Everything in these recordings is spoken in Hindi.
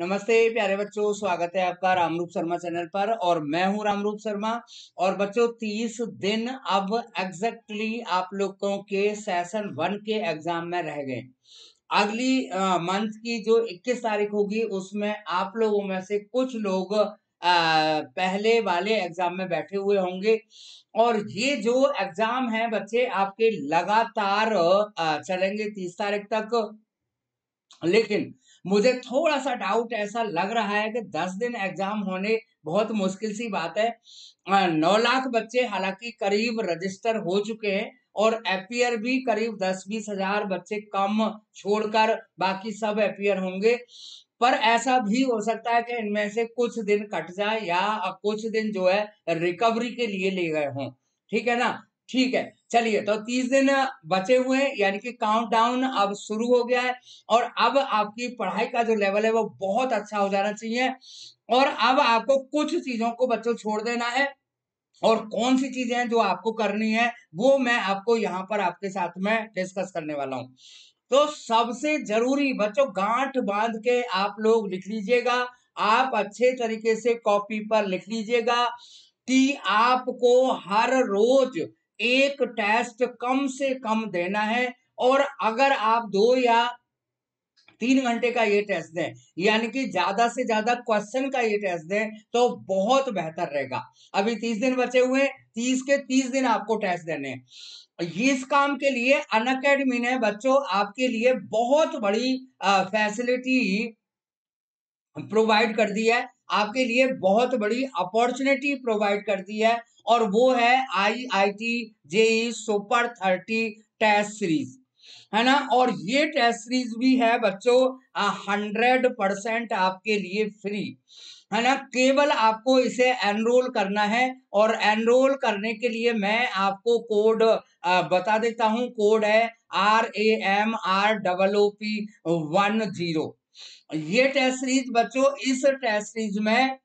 नमस्ते प्यारे बच्चों स्वागत है आपका रामरूप शर्मा चैनल पर और मैं हूँ रामरूप शर्मा। और बच्चों तीस दिन अब एग्जैक्टली आप लोगों के सेशन वन के एग्ज़ाम में रह गए। अगली मंथ की जो 21 तारीख होगी उसमें आप लोगों में से कुछ लोग आ, पहले वाले एग्ज़ाम में बैठे हुए होंगे। और ये जो एग्ज़ाम है बच्चे आपके लगातार चलेंगे तीस तारीख तक। लेकिन मुझे थोड़ा सा डाउट ऐसा लग रहा है कि दस दिन एग्ज़ाम होने बहुत मुश्किल सी बात है। नौ लाख बच्चे हालाँकि करीब रजिस्टर हो चुके हैं और एपियर भी करीब दस बीस हज़ार बच्चे कम छोड़कर बाकी सब एपियर होंगे। पर ऐसा भी हो सकता है कि इनमें से कुछ दिन कट जाए या कुछ दिन जो है रिकवरी के लिए ले गए हों। ठीक है ना? ठीक है, चलिए तो तीस दिन बचे हुए हैं, यानी कि काउंट डाउन अब शुरू हो गया है, और अब आपकी पढ़ाई का जो लेवल है वो बहुत अच्छा हो जाना चाहिए, और अब आपको कुछ चीज़ों को बच्चों छोड़ देना है, और कौन सी चीज़ें हैं जो आपको करनी है, वो मैं आपको यहाँ पर आपके साथ में डिस्कस करने वाला हूँ। तो सबसे ज़रूरी, बच्चों, गांठ बाँध के आप लोग लिख लीजिएगा, आप अच्छे तरीके से कॉपी पर लिख लीजिएगा कि आपको हर रोज एक टेस्ट कम से कम देना है और अगर आप दो या तीन घंटे का ये टेस्ट दें, यानी कि ज़्यादा से ज़्यादा क्वेश्चन का ये टेस्ट दें तो बहुत बेहतर रहेगा। अभी तीस दिन बचे हुए तीस के तीस दिन आपको टेस्ट देने इस काम के लिए अन अकेडमी ने बच्चों आपके लिए बहुत बड़ी फैसिलिटी प्रोवाइड कर दी है। आपके लिए बहुत बड़ी अपॉर्चुनिटी प्रोवाइड कर दी है और वो है I I T JEE super thirty test series है ना? और ये टेस्ट सीरीज़ भी है बच्चों हंड्रेड परसेंट आपके लिए फ्री है ना? केवल आपको इसे एनरोल करना है और एनरोल करने के लिए मैं आपको कोड बता देता हूँ कोड है R A M R double O P one zero ये टेस्ट सीरीज़ बच्चों, इस टेस्ट सीरीज़ में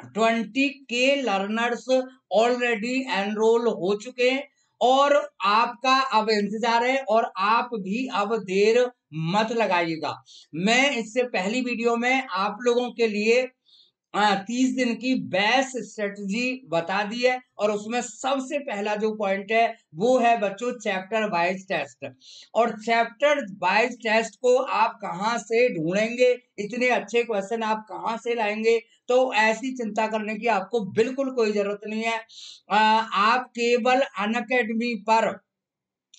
ट्वेंटी के लर्नर्स ऑलरेडी एनरोल हो चुके हैं और आपका अब इंतज़ार है और आप भी अब देर मत लगाइएगा। मैं इससे पहली वीडियो में आप लोगों के लिए तीस दिन की बेस्ट स्ट्रेटजी बता दी है और उसमें सबसे पहला जो पॉइंट है वो है बच्चों चैप्टर वाइज टेस्ट और चैप्टर वाइज टेस्ट को आप कहाँ से ढूंढेंगे? इतने अच्छे क्वेश्चन आप कहाँ से लाएँगे? तो ऐसी चिंता करने की आपको बिल्कुल कोई ज़रूरत नहीं है। आ, आप केवल अन पर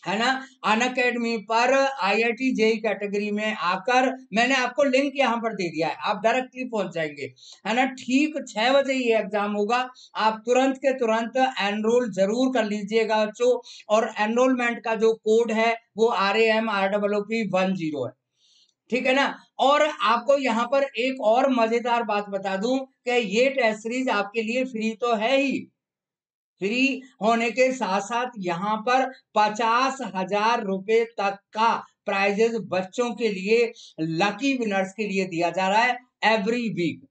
है ना? अन अकेडमी पर I I T JEE category में आकर मैंने आपको लिंक यहाँ पर दे दिया है। आप डायरेक्टली पहुँच जाएँगे। है ना? ठीक छह बजे ये एग्ज़ाम होगा। आप तुरंत के तुरंत एनरोल ज़रूर कर लीजिएगा बच्चों। और एनरोलमेंट का जो कोड है, वो R A M R W P one zero है। ठीक है ना? और आपको यहाँ पर एक और मज़ेदार बात बता दूँ कि ये टेस्ट सीरीज़ आपके लिए फ्री तो है ही। फ्री होने के साथ साथ यहाँ पर पचास हज़ार रुपए तक का प्राइजेस बच्चों के लिए लकी विनर्स के लिए दिया जा रहा है एवरी वीक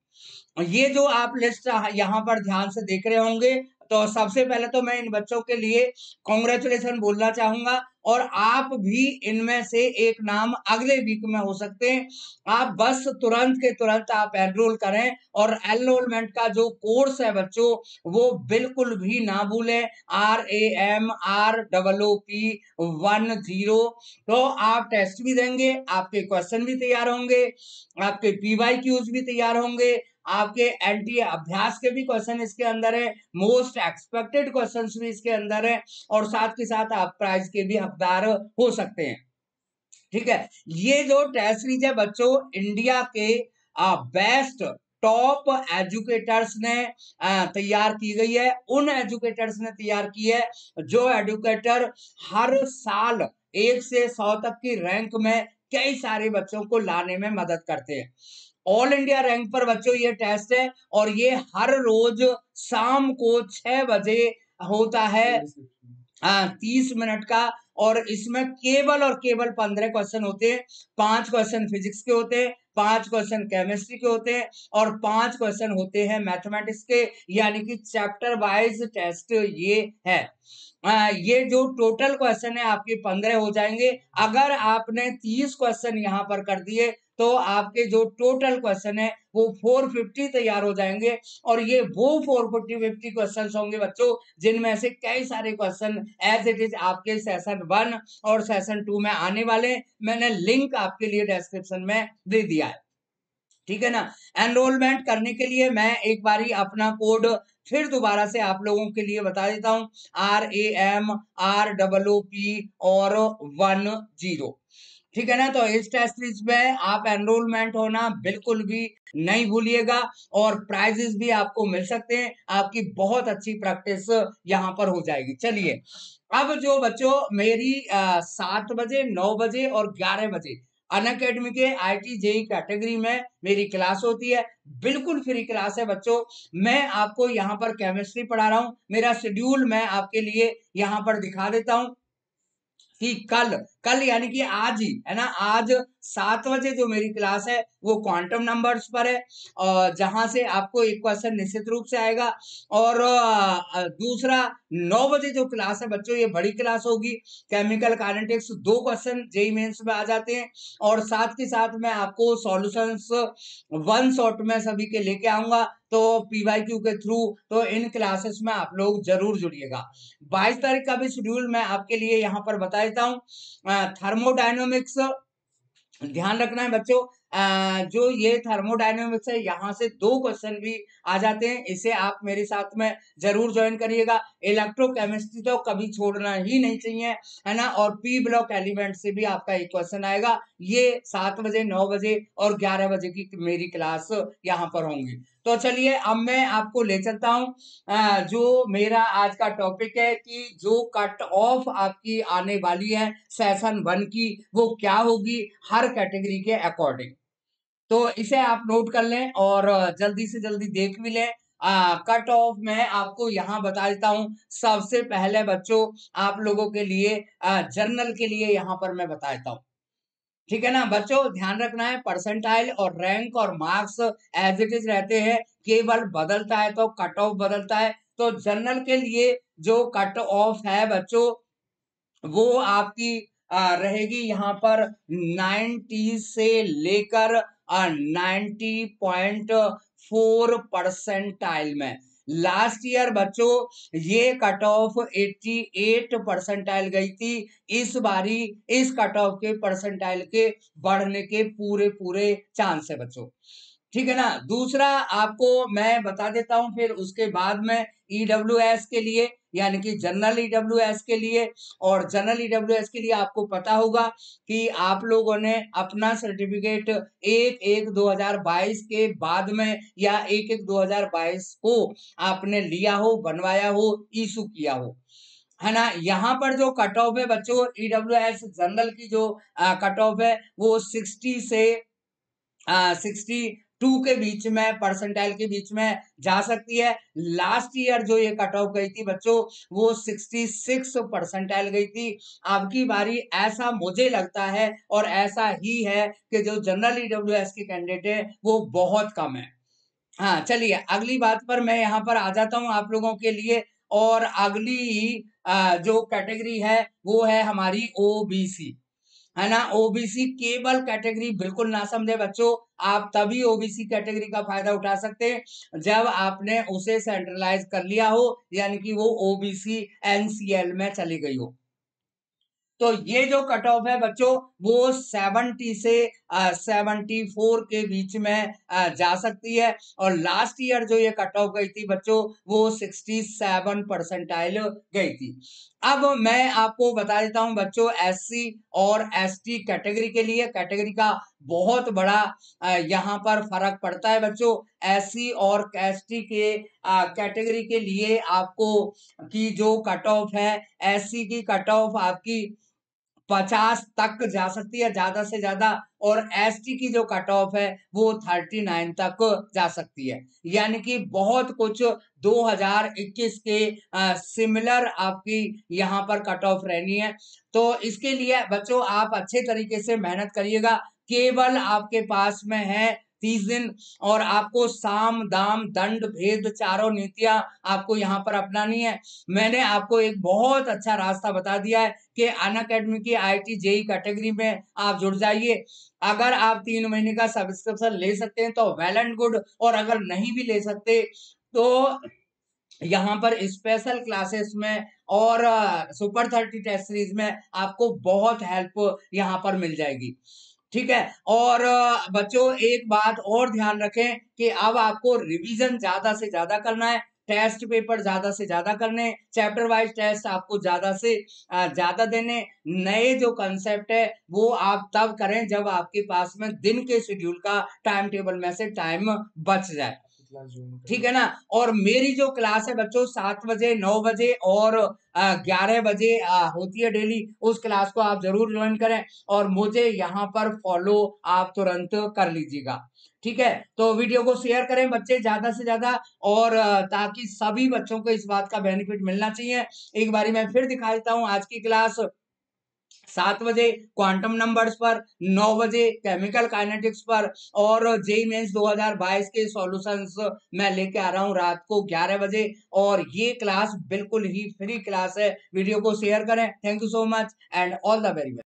ये जो आप लिस्ट यहाँ पर ध्यान से देख रहे होंगे तो सबसे पहले तो मैं इन बच्चों के लिए कॉन्ग्रेचुलेशन बोलना चाहूँगा और आप भी इनमें से एक नाम अगले वीक में हो सकते हैं। आप बस तुरंत के तुरंत आप एनरोल करें और एनरोलमेंट का जो कोर्स है बच्चों, वो बिल्कुल भी ना भूलें। R A M R double O P one zero तो आप टेस्ट भी देंगे, आपके क्वेश्चन भी तैयार होंगे, आपके पी वाई क्यूज भी तैयार होंगे। आपके एनटी अभ्यास के भी क्वेश्चन इसके अंदर है मोस्ट एक्सपेक्टेड क्वेश्चन भी इसके अंदर है, और साथ के साथ आप प्राइज के भी हकदार हो सकते हैं। ठीक है? ये जो टेस्ट सीरीज़ है बच्चों इंडिया के बेस्ट टॉप एजुकेटर्स ने तैयार की गई है। उन एजुकेटर्स ने तैयार की है जो एजुकेटर हर साल एक से सौ तक की रैंक में कई सारे बच्चों को लाने में मदद करते हैं। ऑल इंडिया रैंक पर बच्चों, ये टेस्ट है और ये हर रोज शाम को छह बजे होता है तीस मिनट का और इसमें केवल और केवल पंद्रह क्वेश्चन होते हैं, पाँच क्वेश्चन फिजिक्स के होते हैं, पाँच क्वेश्चन केमिस्ट्री के होते हैं और पाँच क्वेश्चन होते हैं मैथमेटिक्स के, यानी कि चैप्टर वाइज टेस्ट ये है। ये जो टोटल क्वेश्चन है, आपके पंद्रह हो जाएँगे। अगर आपने तीस क्वेश्चन यहाँ पर कर दिए तो आपके जो टोटल क्वेश्चन है, वो 450 तैयार हो जाएँगे। और ये वो 450 50 क्वेश्चन होंगे बच्चों, जिनमें से कई सारे क्वेश्चन एज इट इज़ आपके सेशन वन और सेशन टू में आने वाले मैंने लिंक आपके लिए डिस्क्रिप्शन में दे दिया है। ठीक है ना? एनरोलमेंट करने के लिए मैं एक बारी अपना कोड फिर दोबारा से आप लोगों के लिए बता देता हूँ। R A M R double O P और वन ज़ीरो ठीक है ना? तो इस टेस्ट सीरीज़ में आप एनरोलमेंट होना बिल्कुल भी नहीं भूलिएगा और प्राइजेस भी आपको मिल सकते हैं। आपकी बहुत अच्छी प्रैक्टिस यहाँ पर हो जाएगी। चलिए, अब जो बच्चों, मेरी सात बजे, नौ बजे और ग्यारह बजे अन अकेडमी के आई टी जेई कैटेगरी में मेरी क्लास होती है। बिल्कुल फ्री क्लास है बच्चों। मैं आपको यहाँ पर केमिस्ट्री पढ़ा रहा हूँ। मेरा शेड्यूल मैं आपके लिए यहाँ पर दिखा देता हूँ कि कल कल यानी कि आज ही, है ना? आज सात बजे जो मेरी क्लास है, वो क्वांटम नंबर्स पर है, और जहाँ से आपको एक क्वेश्चन निश्चित रूप से आएगा। और दूसरा, नौ बजे जो क्लास है बच्चों, ये बड़ी क्लास होगी। केमिकल काइनेटिक्स दो क्वेश्चन जेई मेंस में आ जाते हैं। और साथ के साथ मैं आपको सॉल्यूशंस वन शॉट में सभी के लेके आऊँगा। तो पीवाई क्यू के थ्रू तो इन क्लासेस में आप लोग ज़रूर जुड़िएगा। बाईस तारीख का भी शेड्यूल मैं आपके लिए यहाँ पर बता देता हूँ। थर्मोडाइनमिक्स ध्यान रखना है बच्चों। जो ये थर्मोडाइनमिक्स है, यहाँ से दो क्वेश्चन भी आ जाते हैं। इसे आप मेरे साथ में ज़रूर ज्वाइन करिएगा। इलेक्ट्रोकेमिस्ट्री तो कभी छोड़ना ही नहीं चाहिए, है ना? और पी ब्लॉक एलिमेंट से भी आपका एक क्वेश्चन आएगा। ये सात बजे, नौ बजे और ग्यारह बजे की मेरी क्लास यहाँ पर होंगी। तो चलिए, अब मैं आपको ले चलता हूँ। जो मेरा आज का टॉपिक है कि जो कट ऑफ़ आपकी आने वाली है सेशन वन की, वो क्या होगी? हर कैटेगरी के अकॉर्डिंग तो इसे आप नोट कर लें और जल्दी से जल्दी देख भी लें। कट ऑफ़ मैं आपको यहाँ बता देता हूँ सबसे पहले बच्चों आप लोगों के लिए जर्नल के लिए यहाँ पर मैं बता देता हूँ। ठीक है ना? बच्चों ध्यान रखना है परसेंटाइल और रैंक और मार्क्स एज इट इज़ रहते हैं केवल बदलता है तो कट ऑफ़ बदलता है। तो जर्नल के लिए जो कट ऑफ़ है बच्चों वो आपकी आ, रहेगी यहाँ पर 90 से लेकर नाइन्टी पॉइंट फोर परसेंटाइल में। लास्ट ईयर बच्चों, ये कट ऑफ़ 88 परसेंटाइल गई थी। इस बारी, इस कट ऑफ़ के परसेंटाइल के बढ़ने के पूरे पूरे चांस है बच्चों। ठीक है ना? दूसरा आपको मैं बता देता हूँ फिर उसके बाद में ईडब्ल्यू e के लिए, यानी कि जनरल ईडब्ल्यू e के लिए, और जनरल ईडब्ल्यू e के लिए आपको पता होगा कि आप लोगों ने अपना सर्टिफिकेट एक एक 2022 के बाद में या एक एक 2022 को आपने लिया हो, बनवाया हो इशू किया हो। है ना? यहाँ पर जो कट ऑफ़ है बच्चों ईडब्ल्यू एस जनरल की जो कट ऑफ़ है, वो सिक्सटी से सिक्सटी टू के बीच में परसेंटाइल के बीच में जा सकती है। लास्ट ईयर जो ये कट ऑफ़ गई थी बच्चों, वो 66 परसेंटाइल गई थी। आपकी बारी, ऐसा मुझे लगता है और ऐसा ही है कि जो जनरल ईडब्ल्यू एस के कैंडिडेट है, वो बहुत कम है। हाँ चलिए, अगली बात पर मैं यहाँ पर आ जाता हूँ आप लोगों के लिए और अगली जो कैटेगरी है, वो है हमारी ओबीसी है ना? ओबीसी केवल कैटेगरी बिल्कुल ना समझे बच्चों। आप तभी ओबीसी कैटेगरी का फ़ायदा उठा सकते हैं जब आपने उसे सेंट्रलाइज कर लिया हो यानी कि वो ओबीसी एनसीएल में चली गई हो। तो ये जो कट ऑफ़ है बच्चों वो 70 से सेवेंटी फोर के बीच में आ, जा सकती है। और लास्ट ईयर जो ये कट ऑफ़ गई थी बच्चों वो 67 परसेंटाइल गई थी। अब मैं आपको बता देता हूँ बच्चों एससी और एसटी कैटेगरी के लिए। कैटेगरी का बहुत बड़ा यहाँ पर फ़र्क पड़ता है बच्चों। एससी और एसटी के कैटेगरी के लिए आपको की जो कट ऑफ़ है एससी की कट ऑफ़ आपकी पचास तक जा सकती है ज़्यादा से ज़्यादा। और एसटी की जो कट ऑफ़ है वो थर्टी नाइन तक जा सकती है। यानी कि बहुत कुछ 2021 के आ, सिमिलर आपकी यहाँ पर कट ऑफ़ रहनी है। तो इसके लिए बच्चों आप अच्छे तरीके से मेहनत करिएगा। केवल आपके पास में है तीस दिन और आपको साम, दाम, दंड, भेद, चारों नीतियाँ आपको यहाँ पर अपनानी है। मैंने आपको एक बहुत अच्छा रास्ता बता दिया है कि अन अकेडमी की आई टी जेई कैटेगरी में आप जुड़ जाइए। अगर आप तीन महीने का सब्सक्रिप्शन ले सकते हैं तो वेल एंड गुड, और अगर नहीं भी ले सकते तो यहाँ पर स्पेशल क्लासेस में और सुपर थर्टी टेस्ट सीरीज़ में आपको बहुत हेल्प यहाँ पर मिल जाएगी। ठीक है? और बच्चों, एक बात और ध्यान रखें कि अब आपको रिवीजन ज़्यादा से ज़्यादा करना है टेस्ट पेपर ज़्यादा से ज़्यादा करने चैप्टर वाइज टेस्ट आपको ज़्यादा से ज़्यादा देने, नए जो कंसेप्ट है, वो आप तब करें जब आपके पास में दिन के शेड्यूल का टाइम टेबल में से टाइम बच जाए। ठीक है ना? और मेरी जो क्लास है बच्चों, सात बजे, नौ बजे और ग्यारह बजे होती है डेली उस क्लास को आप ज़रूर ज्वाइन करें और मुझे यहाँ पर फॉलो आप तुरंत कर लीजिएगा। ठीक है? तो वीडियो को शेयर करें बच्चे ज़्यादा से ज़्यादा और ताकि सभी बच्चों को इस बात का बेनिफिट मिलना चाहिए। एक बारी मैं फिर दिखा देता हूँ आज की क्लास सात बजे क्वांटम नंबर्स पर, नौ बजे केमिकल काइनेटिक्स पर और जेई मेंस 2022 के सॉल्यूशंस मैं लेके आ रहा हूँ रात को 11 बजे और ये क्लास बिल्कुल ही फ्री क्लास है। वीडियो को शेयर करें। Thank you so much and all the very best